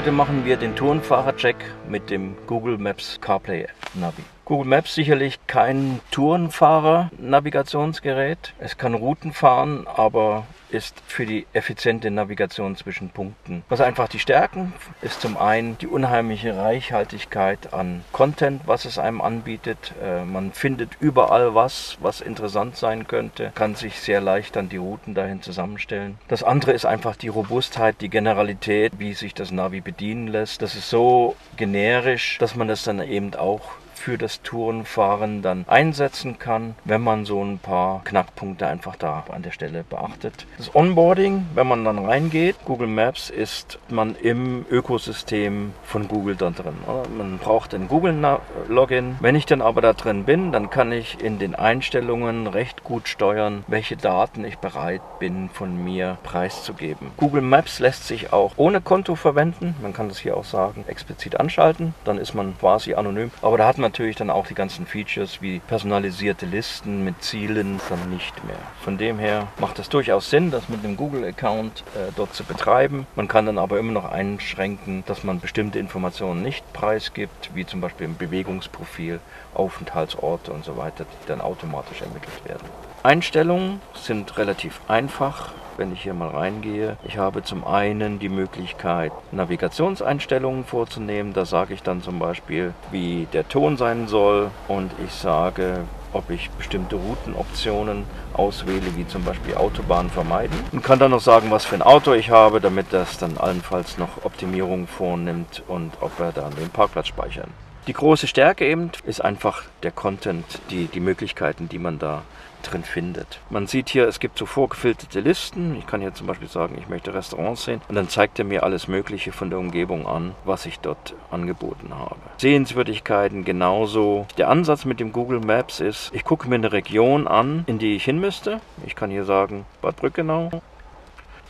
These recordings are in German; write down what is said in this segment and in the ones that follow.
Heute machen wir den Tourenfahrer-Check mit dem Google Maps CarPlay Navi. Google Maps sicherlich kein Tourenfahrer-Navigationsgerät. Es kann Routen fahren, aber ist für die effiziente Navigation zwischen Punkten. Was einfach die Stärken ist zum einen die unheimliche Reichhaltigkeit an Content, was es einem anbietet. Äh, man findet überall was, was interessant sein könnte, kann sich sehr leicht dann die Routen dahin zusammenstellen. Das andere ist einfach die Robustheit, die Generalität, wie sich das Navi bedienen lässt. Das ist so generisch, dass man das dann eben auch für das Tourenfahren dann einsetzen kann, wenn man so ein paar Knackpunkte einfach da an der Stelle beachtet. Das Onboarding, wenn man dann reingeht, Google Maps ist man im Ökosystem von Google da drin. Man braucht ein Google-Login. Wenn ich dann aber da drin bin, dann kann ich in den Einstellungen recht gut steuern, welche Daten ich bereit bin von mir preiszugeben. Google Maps lässt sich auch ohne Konto verwenden. Man kann das hier auch sagen, explizit anschalten. Dann ist man quasi anonym. Aber da hat man natürlich dann auch die ganzen Features wie personalisierte Listen mit Zielen dann nicht mehr. Von dem her macht es durchaus Sinn, das mit einem Google-Account äh, dort zu betreiben. Man kann dann aber immer noch einschränken, dass man bestimmte Informationen nicht preisgibt, wie zum Beispiel ein Bewegungsprofil, Aufenthaltsorte und so weiter, die dann automatisch ermittelt werden. Einstellungen sind relativ einfach wenn ich hier mal reingehe. Ich habe zum einen die Möglichkeit, Navigationseinstellungen vorzunehmen. Da sage ich dann zum Beispiel, wie der Ton sein soll und ich sage, ob ich bestimmte Routenoptionen auswähle, wie zum Beispiel Autobahnen vermeiden. Und kann dann noch sagen, was für ein Auto ich habe, damit das dann allenfalls noch Optimierungen vornimmt und ob er dann den Parkplatz speichern. Die große Stärke eben ist einfach der Content, die, die Möglichkeiten, die man da drin findet. Man sieht hier, es gibt so vorgefilterte Listen. Ich kann hier zum Beispiel sagen, ich möchte Restaurants sehen und dann zeigt er mir alles Mögliche von der Umgebung an, was ich dort angeboten habe. Sehenswürdigkeiten genauso. Der Ansatz mit dem Google Maps ist, ich gucke mir eine Region an, in die ich hin müsste. Ich kann hier sagen Bad Brückenau.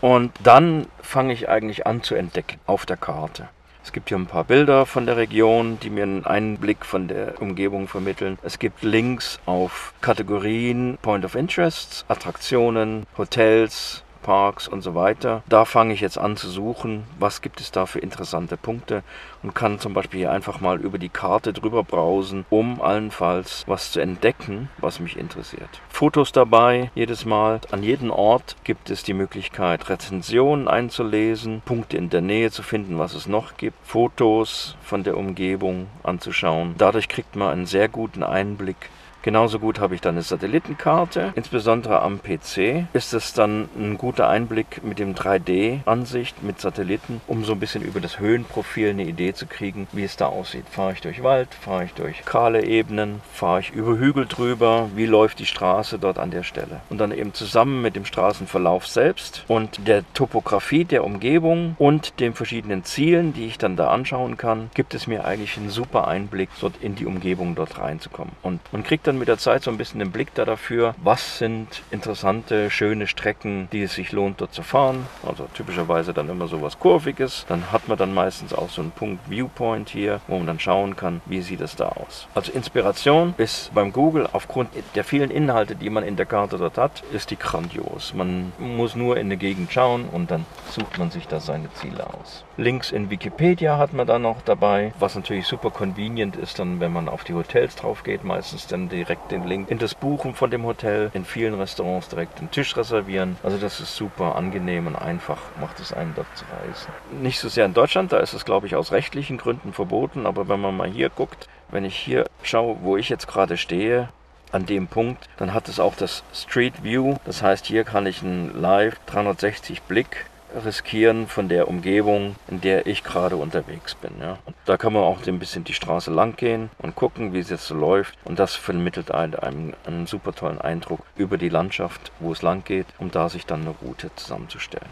Und dann fange ich eigentlich an zu entdecken auf der Karte. Es gibt hier ein paar Bilder von der Region, die mir einen Einblick von der Umgebung vermitteln. Es gibt Links auf Kategorien, Point of Interest, Attraktionen, Hotels, Parks und so weiter. Da fange ich jetzt an zu suchen, was gibt es da für interessante Punkte und kann zum Beispiel hier einfach mal über die Karte drüber browsen, um allenfalls was zu entdecken, was mich interessiert. Fotos dabei jedes Mal. An jedem Ort gibt es die Möglichkeit, Rezensionen einzulesen, Punkte in der Nähe zu finden, was es noch gibt, Fotos von der Umgebung anzuschauen. Dadurch kriegt man einen sehr guten Einblick Genauso gut habe ich dann eine Satellitenkarte. Insbesondere am PC ist es dann ein guter Einblick mit dem 3D-Ansicht mit Satelliten, um so ein bisschen über das Höhenprofil eine Idee zu kriegen, wie es da aussieht. Fahre ich durch Wald, fahre ich durch kahle Ebenen, fahre ich über Hügel drüber, wie läuft die Straße dort an der Stelle. Und dann eben zusammen mit dem Straßenverlauf selbst und der Topografie der Umgebung und den verschiedenen Zielen, die ich dann da anschauen kann, gibt es mir eigentlich einen super Einblick, dort in die Umgebung dort reinzukommen. Und man kriegt dann mit der Zeit so ein bisschen den Blick da dafür, was sind interessante, schöne Strecken, die es sich lohnt dort zu fahren. Also typischerweise dann immer so was Kurviges. Dann hat man dann meistens auch so einen Punkt Viewpoint hier, wo man dann schauen kann, wie sieht es da aus. Also Inspiration ist beim Google aufgrund der vielen Inhalte, die man in der Karte dort hat, ist die grandios. Man muss nur in eine Gegend schauen und dann sucht man sich da seine Ziele aus. Links in Wikipedia hat man dann noch dabei, was natürlich super convenient ist, dann wenn man auf die Hotels drauf geht, meistens dann die direkt den Link in das Buchen von dem Hotel, in vielen Restaurants direkt den Tisch reservieren. Also das ist super angenehm und einfach, macht es einen dort zu reisen. Nicht so sehr in Deutschland, da ist es glaube ich aus rechtlichen Gründen verboten, aber wenn man mal hier guckt, wenn ich hier schaue, wo ich jetzt gerade stehe, an dem Punkt, dann hat es auch das Street View. Das heißt, hier kann ich einen Live 360 Blick riskieren von der Umgebung, in der ich gerade unterwegs bin. Ja. Und da kann man auch ein bisschen die Straße lang gehen und gucken, wie es jetzt so läuft. Und das vermittelt einem, einem einen super tollen Eindruck über die Landschaft, wo es lang geht, um da sich dann eine Route zusammenzustellen.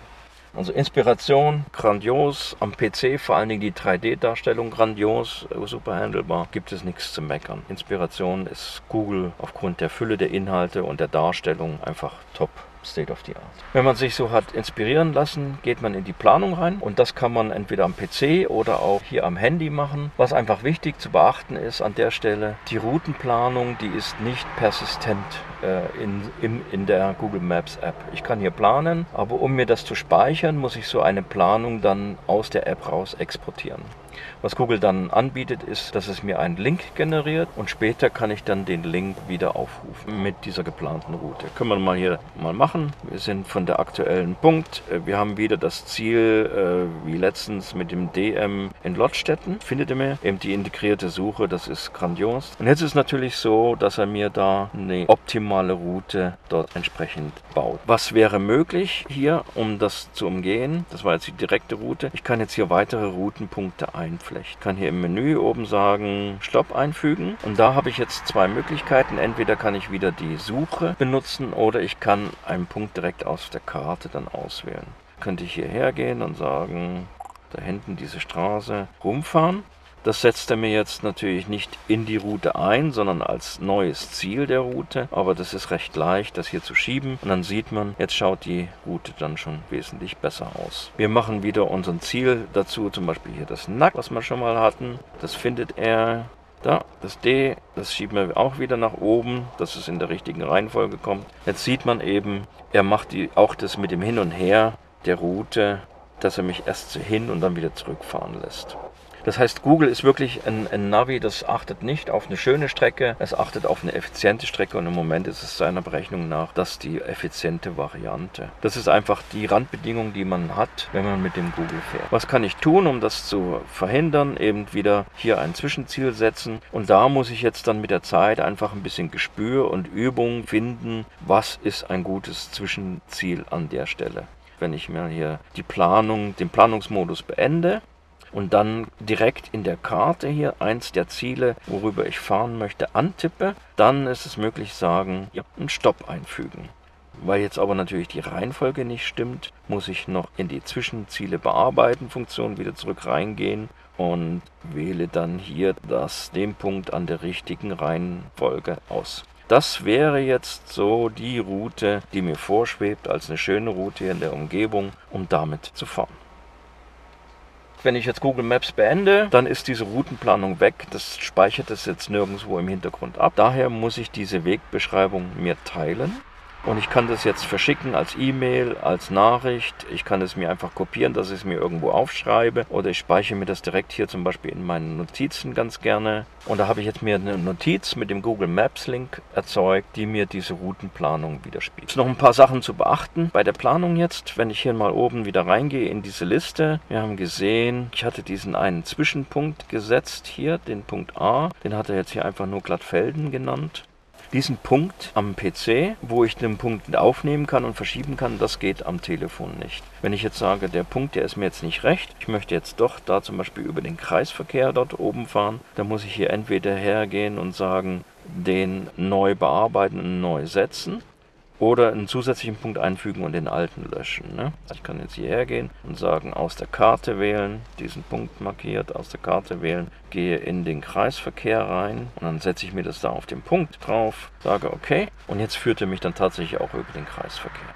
Also Inspiration, grandios. Am PC vor allen Dingen die 3D-Darstellung grandios, super handelbar. Gibt es nichts zu meckern. Inspiration ist Google aufgrund der Fülle der Inhalte und der Darstellung einfach top. State of the Art. Wenn man sich so hat inspirieren lassen, geht man in die Planung rein und das kann man entweder am PC oder auch hier am Handy machen. Was einfach wichtig zu beachten ist an der Stelle, die Routenplanung, die ist nicht persistent äh, in, in, in der Google Maps App. Ich kann hier planen, aber um mir das zu speichern, muss ich so eine Planung dann aus der App raus exportieren. Was Google dann anbietet, ist, dass es mir einen Link generiert und später kann ich dann den Link wieder aufrufen mit dieser geplanten Route. Können wir mal hier mal machen. Wir sind von der aktuellen Punkt. Äh, wir haben wieder das Ziel, äh, wie letztens mit dem DM in Lottstetten. Findet ihr mir? Eben die integrierte Suche, das ist grandios. Und jetzt ist es natürlich so, dass er mir da eine optimale Route dort entsprechend baut. Was wäre möglich hier, um das zu umgehen? Das war jetzt die direkte Route. Ich kann jetzt hier weitere Routenpunkte einfügen einflechten. Ich kann hier im Menü oben sagen Stopp einfügen und da habe ich jetzt zwei Möglichkeiten. Entweder kann ich wieder die Suche benutzen oder ich kann einen Punkt direkt aus der Karte dann auswählen. Könnte ich hierher gehen und sagen, da hinten diese Straße rumfahren das setzt er mir jetzt natürlich nicht in die Route ein, sondern als neues Ziel der Route. Aber das ist recht leicht, das hier zu schieben. Und dann sieht man, jetzt schaut die Route dann schon wesentlich besser aus. Wir machen wieder unser Ziel dazu, zum Beispiel hier das Nack, was wir schon mal hatten. Das findet er da, das D, das schieben wir auch wieder nach oben, dass es in der richtigen Reihenfolge kommt. Jetzt sieht man eben, er macht die, auch das mit dem Hin und Her der Route, dass er mich erst hin und dann wieder zurückfahren lässt. Das heißt, Google ist wirklich ein, ein, Navi, das achtet nicht auf eine schöne Strecke, es achtet auf eine effiziente Strecke und im Moment ist es seiner Berechnung nach das die effiziente Variante. Das ist einfach die Randbedingung, die man hat, wenn man mit dem Google fährt. Was kann ich tun, um das zu verhindern? Eben wieder hier ein Zwischenziel setzen und da muss ich jetzt dann mit der Zeit einfach ein bisschen Gespür und Übung finden, was ist ein gutes Zwischenziel an der Stelle wenn ich mir hier die Planung, den Planungsmodus beende und dann direkt in der Karte hier eins der Ziele, worüber ich fahren möchte, antippe, dann ist es möglich sagen, ja, einen Stopp einfügen. Weil jetzt aber natürlich die Reihenfolge nicht stimmt, muss ich noch in die Zwischenziele bearbeiten Funktion wieder zurück reingehen und wähle dann hier das den Punkt an der richtigen Reihenfolge aus. Das wäre jetzt so die Route, die mir vorschwebt als eine schöne Route hier in der Umgebung, um damit zu fahren. Wenn ich jetzt Google Maps beende, dann ist diese Routenplanung weg. Das speichert es jetzt nirgendwo im Hintergrund ab. Daher muss ich diese Wegbeschreibung mir teilen. Und ich kann das jetzt verschicken als E-Mail, als Nachricht. Ich kann es mir einfach kopieren, dass ich es mir irgendwo aufschreibe. Oder ich speichere mir das direkt hier zum Beispiel in meinen Notizen ganz gerne. Und da habe ich jetzt mir eine Notiz mit dem Google Maps Link erzeugt, die mir diese Routenplanung widerspiegelt. Noch ein paar Sachen zu beachten bei der Planung jetzt. Wenn ich hier mal oben wieder reingehe in diese Liste. Wir haben gesehen, ich hatte diesen einen Zwischenpunkt gesetzt hier, den Punkt A. Den hat er jetzt hier einfach nur Glattfelden genannt. Diesen Punkt am PC, wo ich den Punkt aufnehmen kann und verschieben kann, das geht am Telefon nicht. Wenn ich jetzt sage, der Punkt, der ist mir jetzt nicht recht, ich möchte jetzt doch da zum Beispiel über den Kreisverkehr dort oben fahren, dann muss ich hier entweder hergehen und sagen, den neu bearbeiten und neu setzen oder einen zusätzlichen Punkt einfügen und den alten löschen. Ne? Ich kann jetzt hierher gehen und sagen, aus der Karte wählen, diesen Punkt markiert, aus der Karte wählen, gehe in den Kreisverkehr rein und dann setze ich mir das da auf den Punkt drauf, sage okay und jetzt führt er mich dann tatsächlich auch über den Kreisverkehr.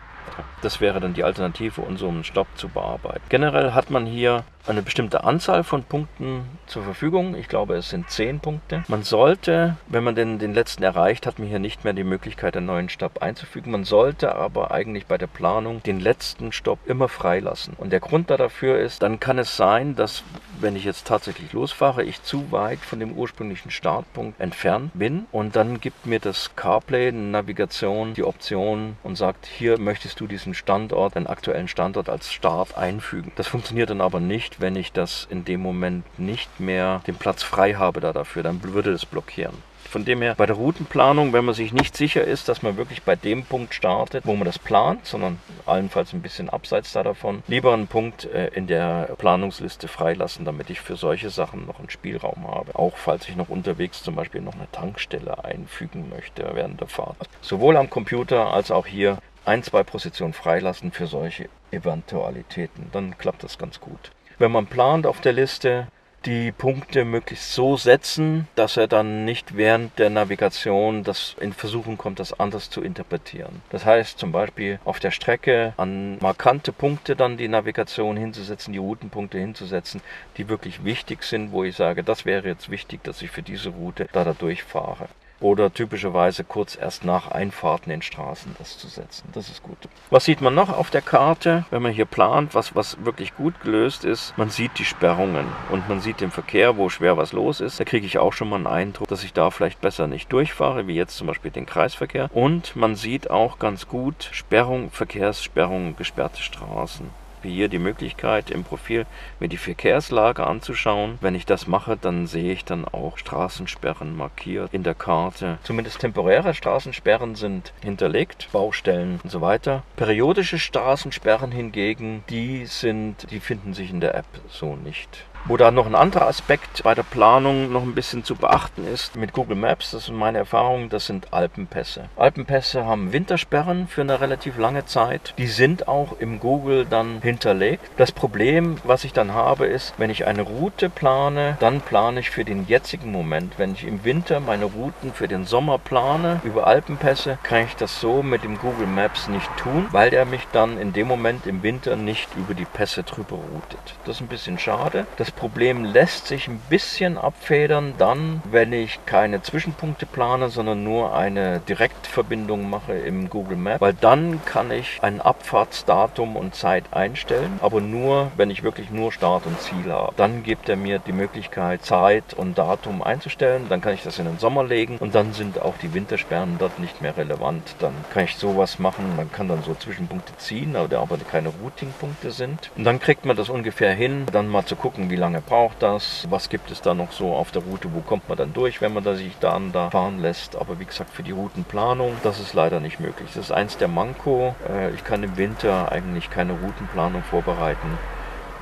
Das wäre dann die Alternative, um so einen Stopp zu bearbeiten. Generell hat man hier eine bestimmte Anzahl von Punkten zur Verfügung. Ich glaube, es sind zehn Punkte. Man sollte, wenn man den, den letzten erreicht, hat man hier nicht mehr die Möglichkeit, einen neuen Stopp einzufügen. Man sollte aber eigentlich bei der Planung den letzten Stopp immer freilassen. Und der Grund dafür ist, dann kann es sein, dass wenn ich jetzt tatsächlich losfahre, ich zu weit von dem ursprünglichen Startpunkt entfernt bin und dann gibt mir das CarPlay Navigation die Option und sagt, hier möchtest du diesen Standort, den aktuellen Standort als Start einfügen. Das funktioniert dann aber nicht, wenn ich das in dem Moment nicht mehr den Platz frei habe da dafür, dann würde es blockieren. Von dem her, bei der Routenplanung, wenn man sich nicht sicher ist, dass man wirklich bei dem Punkt startet, wo man das plant, sondern allenfalls ein bisschen abseits da davon, lieber einen Punkt äh, in der Planungsliste freilassen, damit ich für solche Sachen noch einen Spielraum habe. Auch falls ich noch unterwegs zum Beispiel noch eine Tankstelle einfügen möchte während der Fahrt. Sowohl am Computer als auch hier ein, zwei Positionen freilassen für solche Eventualitäten. Dann klappt das ganz gut. Wenn man plant auf der Liste, die Punkte möglichst so setzen, dass er dann nicht während der Navigation das in Versuchung kommt, das anders zu interpretieren. Das heißt zum Beispiel auf der Strecke an markante Punkte dann die Navigation hinzusetzen, die Routenpunkte hinzusetzen, die wirklich wichtig sind, wo ich sage, das wäre jetzt wichtig, dass ich für diese Route da, da durchfahre oder typischerweise kurz erst nach Einfahrten in Straßen das zu setzen. Das ist gut. Was sieht man noch auf der Karte, wenn man hier plant, was, was wirklich gut gelöst ist? Man sieht die Sperrungen und man sieht den Verkehr, wo schwer was los ist. Da kriege ich auch schon mal einen Eindruck, dass ich da vielleicht besser nicht durchfahre, wie jetzt zum Beispiel den Kreisverkehr. Und man sieht auch ganz gut Sperrung, Verkehrssperrung, gesperrte Straßen wie hier die Möglichkeit im Profil mir die Verkehrslage anzuschauen. Wenn ich das mache, dann sehe ich dann auch Straßensperren markiert in der Karte. Zumindest temporäre Straßensperren sind hinterlegt, Baustellen und so weiter. Periodische Straßensperren hingegen, die sind, die finden sich in der App so nicht. Wo da noch ein anderer Aspekt bei der Planung noch ein bisschen zu beachten ist mit Google Maps, das ist meine Erfahrung, das sind Alpenpässe. Alpenpässe haben Wintersperren für eine relativ lange Zeit. Die sind auch im Google dann hinterlegt. Das Problem, was ich dann habe, ist, wenn ich eine Route plane, dann plane ich für den jetzigen Moment. Wenn ich im Winter meine Routen für den Sommer plane über Alpenpässe, kann ich das so mit dem Google Maps nicht tun, weil der mich dann in dem Moment im Winter nicht über die Pässe drüber routet. Das ist ein bisschen schade. Das Problem lässt sich ein bisschen abfedern dann, wenn ich keine Zwischenpunkte plane, sondern nur eine Direktverbindung mache im Google Map, weil dann kann ich ein Abfahrtsdatum und Zeit einstellen, aber nur, wenn ich wirklich nur Start und Ziel habe. Dann gibt er mir die Möglichkeit, Zeit und Datum einzustellen, dann kann ich das in den Sommer legen und dann sind auch die Wintersperren dort nicht mehr relevant. Dann kann ich sowas machen, man kann dann so Zwischenpunkte ziehen, aber keine Routingpunkte sind. Und dann kriegt man das ungefähr hin, dann mal zu gucken, wie lange braucht das, was gibt es da noch so auf der Route, wo kommt man dann durch, wenn man da sich da und da fahren lässt. Aber wie gesagt, für die Routenplanung, das ist leider nicht möglich. Das ist eins der Manko. Äh, ich kann im Winter eigentlich keine Routenplanung vorbereiten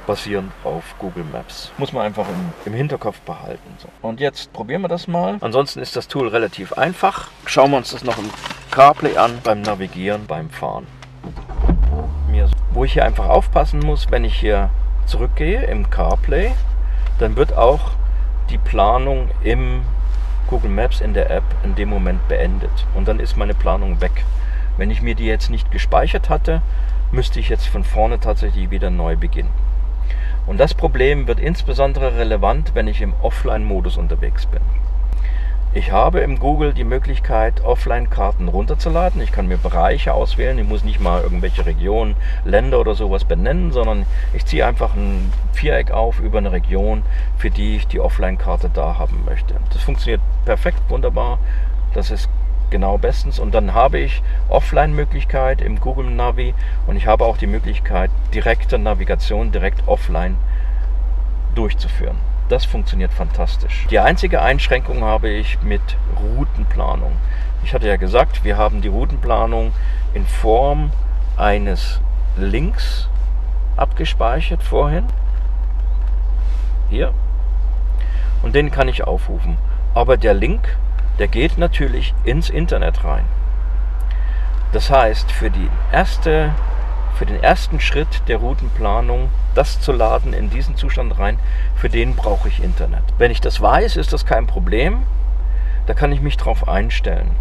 basierend auf Google Maps. Muss man einfach im, Hinterkopf behalten. Und jetzt probieren wir das mal. Ansonsten ist das Tool relativ einfach. Schauen wir uns das noch im CarPlay an, beim Navigieren, beim Fahren. Wo ich hier einfach aufpassen muss, wenn ich hier zurückgehe im CarPlay, dann wird auch die Planung im Google Maps in der App in dem Moment beendet. Und dann ist meine Planung weg. Wenn ich mir die jetzt nicht gespeichert hatte, müsste ich jetzt von vorne tatsächlich wieder neu beginnen. Und das Problem wird insbesondere relevant, wenn ich im Offline-Modus unterwegs bin. Ich habe im Google die Möglichkeit, Offline-Karten runterzuladen. Ich kann mir Bereiche auswählen. Ich muss nicht mal irgendwelche Regionen, Länder oder sowas benennen, sondern ich ziehe einfach ein Viereck auf über eine Region, für die ich die Offline-Karte da haben möchte. Das funktioniert perfekt, wunderbar. Das ist genau bestens. Und dann habe ich Offline-Möglichkeit im Google Navi und ich habe auch die Möglichkeit, direkte Navigation direkt offline durchzuführen. Das funktioniert fantastisch. Die einzige Einschränkung habe ich mit Routenplanung. Ich hatte ja gesagt, wir haben die Routenplanung in Form eines Links abgespeichert vorhin. Hier. Und den kann ich aufrufen. Aber der Link, der geht natürlich ins Internet rein. Das heißt, für die erste für den ersten Schritt der Routenplanung, das zu laden in diesen Zustand rein, für den brauche ich Internet. Wenn ich das weiß, ist das kein Problem. Da kann ich mich drauf einstellen.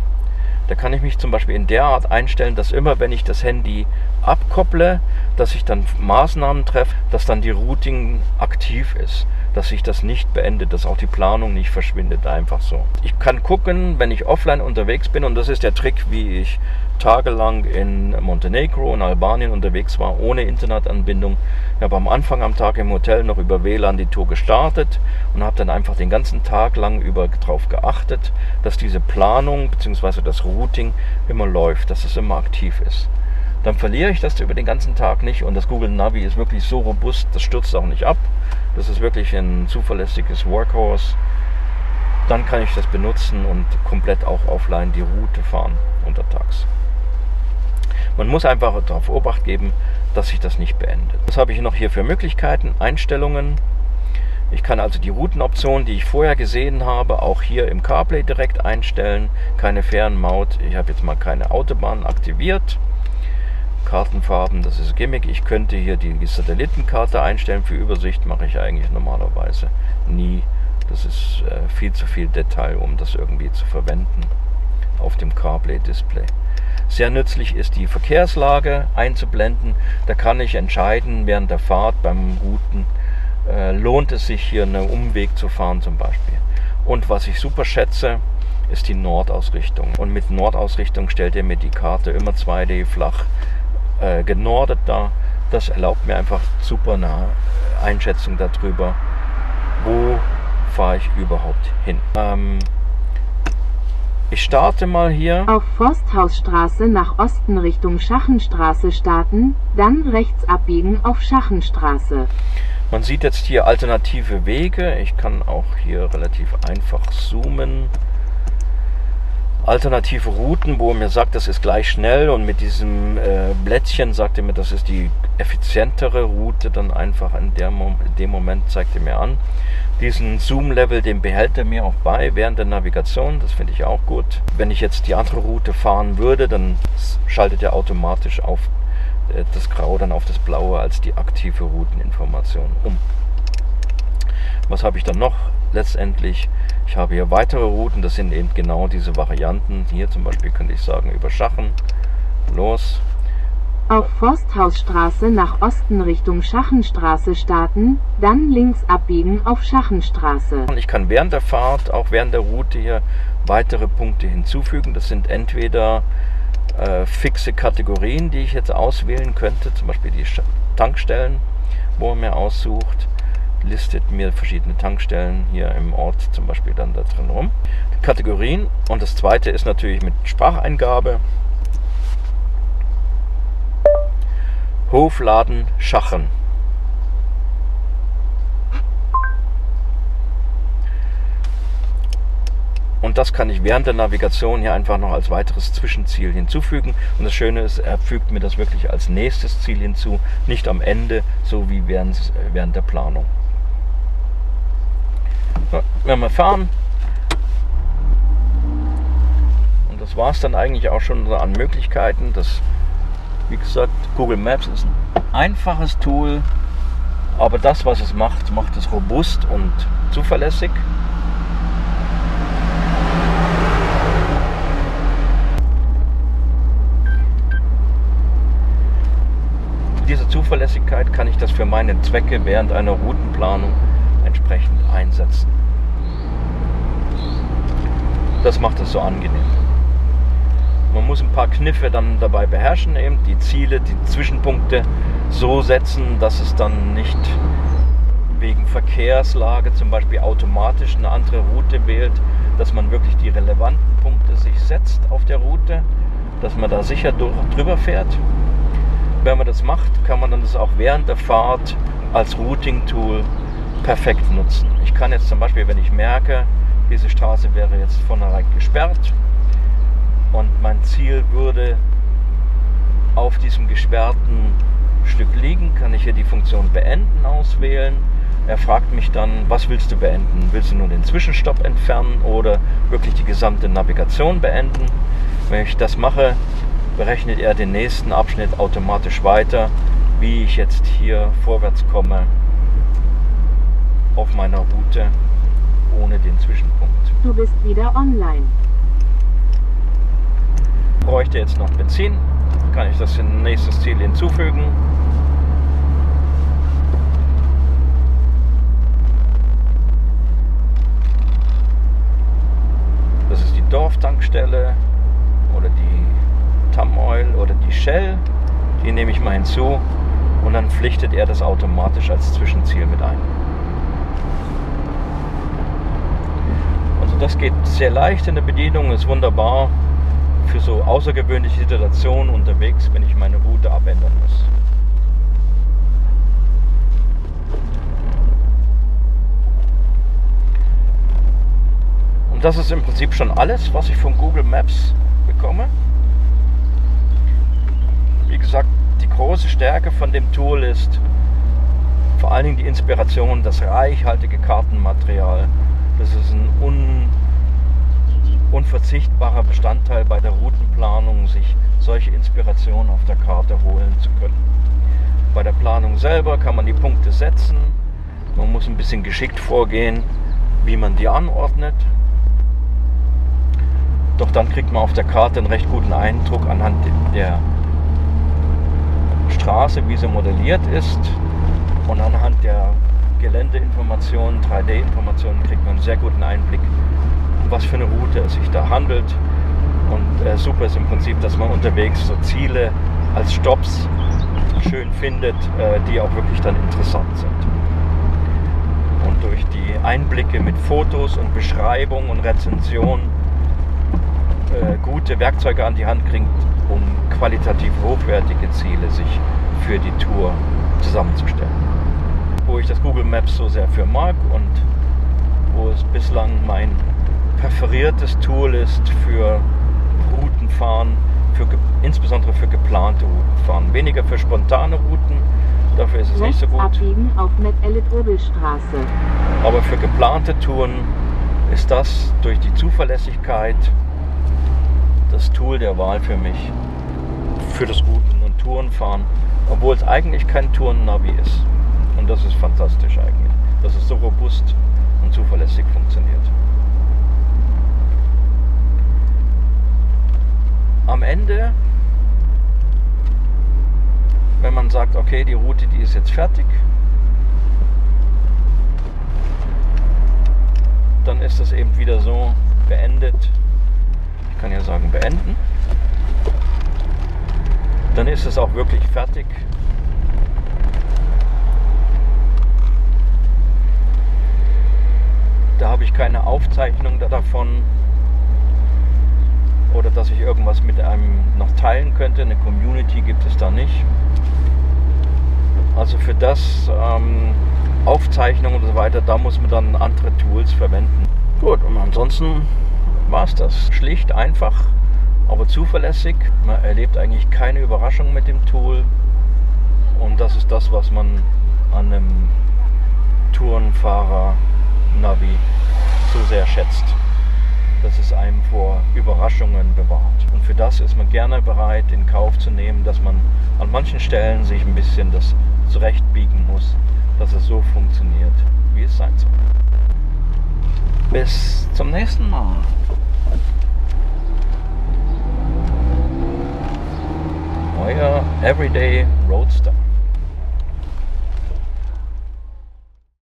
Da kann ich mich zum Beispiel in der Art einstellen, dass immer, wenn ich das Handy abkopple, dass ich dann Maßnahmen treffe, dass dann die Routing aktiv ist dass sich das nicht beendet, dass auch die Planung nicht verschwindet, einfach so. Ich kann gucken, wenn ich offline unterwegs bin, und das ist der Trick, wie ich tagelang in Montenegro und Albanien unterwegs war, ohne Internetanbindung. Ich habe am Anfang am Tag im Hotel noch über WLAN die Tour gestartet und habe dann einfach den ganzen Tag lang über darauf geachtet, dass diese Planung bzw. das Routing immer läuft, dass es immer aktiv ist dann verliere ich das über den ganzen Tag nicht und das Google Navi ist wirklich so robust, das stürzt auch nicht ab. Das ist wirklich ein zuverlässiges Workhorse. Dann kann ich das benutzen und komplett auch offline die Route fahren untertags. Man muss einfach darauf Obacht geben, dass sich das nicht beendet. Was habe ich noch hier für Möglichkeiten? Einstellungen. Ich kann also die Routenoption, die ich vorher gesehen habe, auch hier im CarPlay direkt einstellen. Keine Fernmaut. Ich habe jetzt mal keine Autobahn aktiviert Kartenfarben, das ist Gimmick. Ich könnte hier die Satellitenkarte einstellen für Übersicht, mache ich eigentlich normalerweise nie. Das ist äh, viel zu viel Detail, um das irgendwie zu verwenden auf dem CarPlay-Display. Sehr nützlich ist die Verkehrslage einzublenden. Da kann ich entscheiden während der Fahrt beim Routen, äh, lohnt es sich hier einen Umweg zu fahren zum Beispiel. Und was ich super schätze, ist die Nordausrichtung. Und mit Nordausrichtung stellt ihr mir die Karte immer 2D flach äh, genordet da. Das erlaubt mir einfach super nahe Einschätzung darüber, wo fahre ich überhaupt hin. Ähm, ich starte mal hier. Auf Forsthausstraße nach Osten Richtung Schachenstraße starten, dann rechts abbiegen auf Schachenstraße. Man sieht jetzt hier alternative Wege. Ich kann auch hier relativ einfach zoomen alternative Routen, wo er mir sagt, das ist gleich schnell und mit diesem äh, Blättchen sagt er mir, das ist die effizientere Route, dann einfach in der Mom dem Moment zeigt er mir an. Diesen Zoom-Level, den behält er mir auch bei während der Navigation, das finde ich auch gut. Wenn ich jetzt die andere Route fahren würde, dann schaltet er automatisch auf äh, das Grau dann auf das Blaue als die aktive Routeninformation um. Was habe ich dann noch? Letztendlich ich habe hier weitere Routen, das sind eben genau diese Varianten. Hier zum Beispiel könnte ich sagen, über Schachen. Los. Auf Forsthausstraße nach Osten Richtung Schachenstraße starten, dann links abbiegen auf Schachenstraße. Ich kann während der Fahrt, auch während der Route hier weitere Punkte hinzufügen. Das sind entweder äh, fixe Kategorien, die ich jetzt auswählen könnte, zum Beispiel die Tankstellen, wo er mir aussucht listet mir verschiedene Tankstellen hier im Ort zum Beispiel dann da drin rum. Kategorien und das zweite ist natürlich mit Spracheingabe. Hofladen Schachen. Und das kann ich während der Navigation hier einfach noch als weiteres Zwischenziel hinzufügen. Und das Schöne ist, er fügt mir das wirklich als nächstes Ziel hinzu, nicht am Ende, so wie während, während der Planung. Werden wir fahren. Und das war es dann eigentlich auch schon an Möglichkeiten. Das, wie gesagt, Google Maps ist ein einfaches Tool, aber das, was es macht, macht es robust und zuverlässig. Diese Zuverlässigkeit kann ich das für meine Zwecke während einer Routenplanung entsprechend einsetzen. Das macht es so angenehm. Man muss ein paar Kniffe dann dabei beherrschen, eben die Ziele, die Zwischenpunkte so setzen, dass es dann nicht wegen Verkehrslage zum Beispiel automatisch eine andere Route wählt, dass man wirklich die relevanten Punkte sich setzt auf der Route, dass man da sicher drüber fährt. Wenn man das macht, kann man dann das auch während der Fahrt als Routing-Tool perfekt nutzen. Ich kann jetzt zum Beispiel, wenn ich merke, diese Straße wäre jetzt vornherein gesperrt und mein Ziel würde auf diesem gesperrten Stück liegen, kann ich hier die Funktion Beenden auswählen. Er fragt mich dann, was willst du beenden? Willst du nur den Zwischenstopp entfernen oder wirklich die gesamte Navigation beenden? Wenn ich das mache, berechnet er den nächsten Abschnitt automatisch weiter, wie ich jetzt hier vorwärts komme auf meiner Route ohne den Zwischenpunkt. Du bist wieder online. Bräuchte jetzt noch Benzin, kann ich das in nächstes Ziel hinzufügen. Das ist die Dorftankstelle oder die Tamoil oder die Shell. Die nehme ich mal hinzu und dann pflichtet er das automatisch als Zwischenziel mit ein. Das geht sehr leicht in der Bedienung, ist wunderbar für so außergewöhnliche Situationen unterwegs, wenn ich meine Route abändern muss. Und das ist im Prinzip schon alles, was ich von Google Maps bekomme. Wie gesagt, die große Stärke von dem Tool ist vor allen Dingen die Inspiration, das reichhaltige Kartenmaterial. Das ist ein unverzichtbarer Bestandteil bei der Routenplanung, sich solche Inspirationen auf der Karte holen zu können. Bei der Planung selber kann man die Punkte setzen. Man muss ein bisschen geschickt vorgehen, wie man die anordnet. Doch dann kriegt man auf der Karte einen recht guten Eindruck anhand der Straße, wie sie modelliert ist. Und anhand der Geländeinformationen, 3D-Informationen kriegt man einen sehr guten Einblick, um was für eine Route es sich da handelt. Und äh, super ist im Prinzip, dass man unterwegs so Ziele als Stops schön findet, äh, die auch wirklich dann interessant sind. Und durch die Einblicke mit Fotos und Beschreibung und Rezension äh, gute Werkzeuge an die Hand kriegt, um qualitativ hochwertige Ziele sich für die Tour zusammenzustellen. Wo ich das Google Maps so sehr für mag und wo es bislang mein präferiertes Tool ist für Routenfahren, für, insbesondere für geplante Routenfahren. Weniger für spontane Routen, dafür ist es nicht so gut. Abbiegen auf. Aber für geplante Touren ist das durch die Zuverlässigkeit das Tool der Wahl für mich. Für das Routen- und Tourenfahren. Obwohl es eigentlich kein Tourennavi ist. Und das ist fantastisch eigentlich. Dass es so robust und zuverlässig funktioniert. Am Ende, wenn man sagt, okay, die Route, die ist jetzt fertig, dann ist das eben wieder so beendet. Ich kann ja sagen beenden. Dann ist es auch wirklich fertig. Da habe ich keine Aufzeichnung davon oder dass ich irgendwas mit einem noch teilen könnte. Eine Community gibt es da nicht. Also für das ähm, Aufzeichnungen und so weiter, da muss man dann andere Tools verwenden. Gut, und ansonsten war es das. Schlicht, einfach, aber zuverlässig. Man erlebt eigentlich keine Überraschung mit dem Tool. Und das ist das, was man an einem Tourenfahrer-Navi so sehr schätzt. Dass es einem vor Überraschungen bewahrt. Und für das ist man gerne bereit, in Kauf zu nehmen, dass man an manchen Stellen sich ein bisschen das zurechtbiegen muss, dass es so funktioniert, wie es sein soll. Bis zum nächsten Mal. Euer Everyday Roadster.